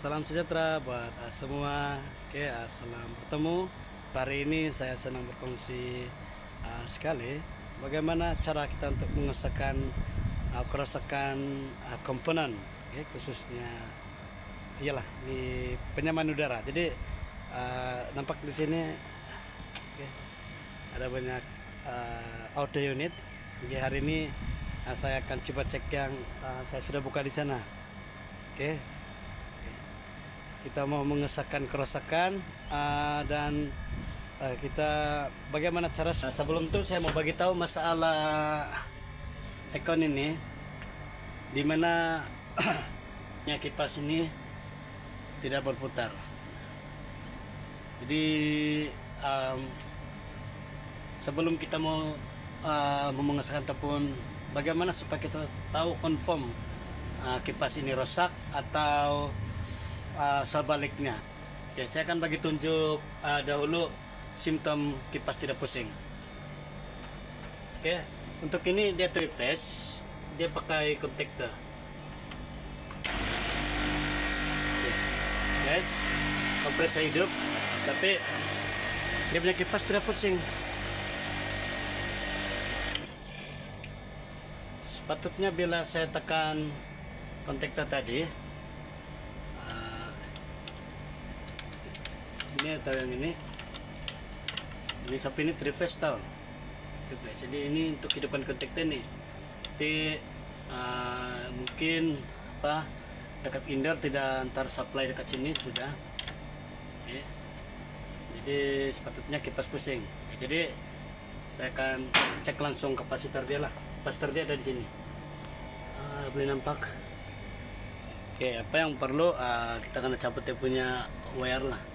salam sejahtera buat uh, semua. Oke, uh, salam bertemu. Hari ini saya senang berkongsi uh, sekali bagaimana cara kita untuk mengesahkan uh, kerusakan uh, komponen, okay, khususnya iyalah di penyaman udara. Jadi uh, nampak di sini okay, ada banyak uh, auto unit. Jadi hari ini uh, saya akan coba cek yang uh, saya sudah buka di sana. Oke. Kita mau mengesahkan kerusakan uh, dan uh, kita bagaimana cara uh, sebelum itu saya mau bagi tahu masalah ekon ini di mana ya kipas ini tidak berputar. Jadi um, sebelum kita mau uh, mengesahkan ataupun bagaimana supaya kita tahu confirm uh, kipas ini rusak atau uh, sebaliknya. Oke, saya akan bagi tunjuk uh, dahulu simptom kipas tidak pusing. Oke, untuk ini dia three phase, dia pakai kontaktor. Oke, Guys, kompresor hidup, tapi dia punya kipas tidak pusing. Sepatutnya bila saya tekan kontaktor tadi, ini atau yang ini? Ini sapi ini triphase tau. Triphase jadi ini untuk kehidupan kontaktor nih. Tapi uh, mungkin apa dekat indoor tidak antar supply dekat sini sudah. Oke. jadi sepatutnya kipas pusing. Jadi saya akan cek langsung kapasitor dia lah. Kapasitor dia ada di sini. Uh, boleh nampak? Oke apa yang perlu uh, kita akan cabut dia punya wire lah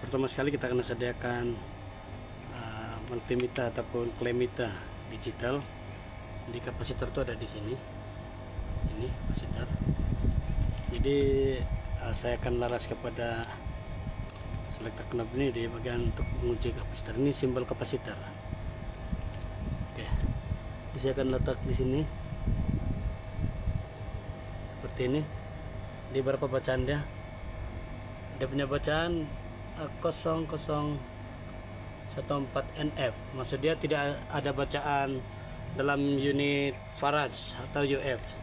pertama sekali kita akan sediakan uh, multimeter ataupun klemeter digital. Di kapasitor itu ada di sini. Ini kapasitor. Jadi uh, saya akan laras kepada selector knob ini di bagian untuk mengunci kapasitor. Ini simbol kapasitor. Oke. Jadi saya akan letak di sini. Seperti ini. Di berapa bacaan dia. Dia punya bacaan 0014 NF maksud dia tidak ada bacaan dalam unit Faraj atau UF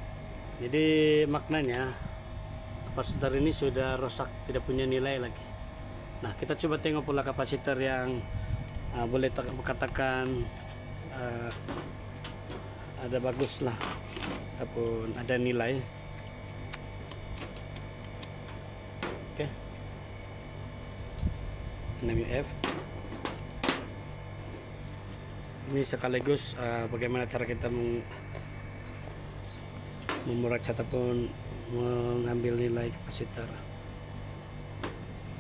jadi maknanya kapasitor ini sudah rusak tidak punya nilai lagi. Nah kita coba tengok pula kapasitor yang uh, boleh katakan uh, ada bagus lah ataupun ada nilai. Oke. okay. 6UF ini sekaligus uh, bagaimana cara kita meng memeriksa ataupun mengambil nilai kapasitor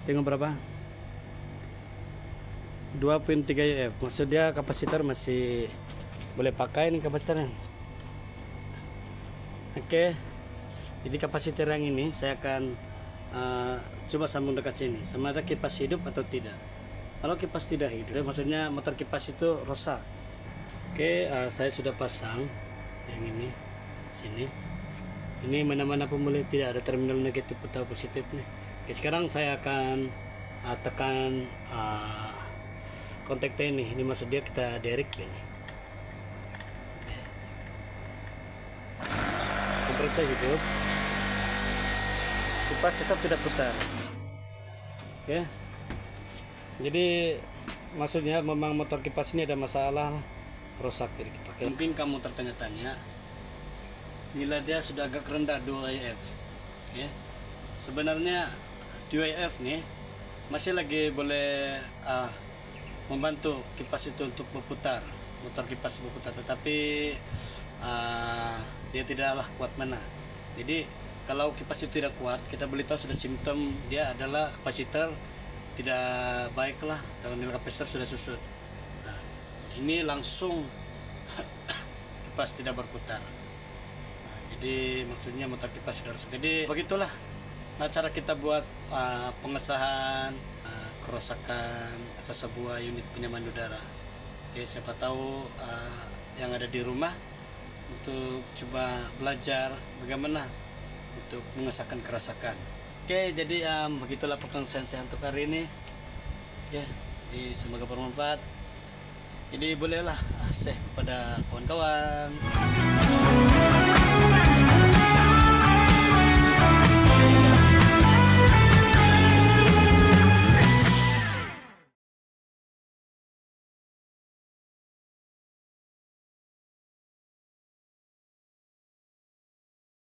tengok berapa? 2.3 UF maksudnya kapasitor masih boleh pakai ini kapasitornya oke. Okay. jadi kapasitor yang ini saya akan uh, coba sambung dekat sini. Sama ada kipas hidup atau tidak? Kalau kipas tidak hidup maksudnya motor kipas itu rusak oke uh, saya sudah pasang yang ini sini. Ini mana-mana boleh tidak ada terminal negatif atau positif nih. Oke sekarang saya akan uh, tekan uh, kontak ini ini maksud dia kita direct ini. Kompresor hidup kipas tetap tidak putar. Ya. Jadi maksudnya memang motor kipas ini ada masalah rusak jadi kita mungkin kamu tertanya-tanya nilai dia sudah agak rendah 2 IF ya. Sebenarnya 2 IF nih masih lagi boleh uh, membantu kipas itu untuk berputar motor kipas berputar. Tetapi uh, dia tidaklah kuat mana. Jadi kalau kipas itu tidak kuat kita beli tahu sudah simptom dia adalah kapasitor tidak baik lah atau nilai kapasitor sudah susut. Nah, ini langsung kipas tidak berputar. Nah, jadi maksudnya motor kipas sudah rusak jadi begitulah. Nah cara kita buat uh, pengesahan uh, kerusakan sebuah unit penyaman udara. Oke, siapa tahu uh, yang ada di rumah untuk coba belajar bagaimana untuk mengesahkan kerusakan. Oke, jadi um, begitulah perkongsian saya untuk hari ini. Oke, jadi semoga bermanfaat. Jadi bolehlah ah, share kepada kawan-kawan.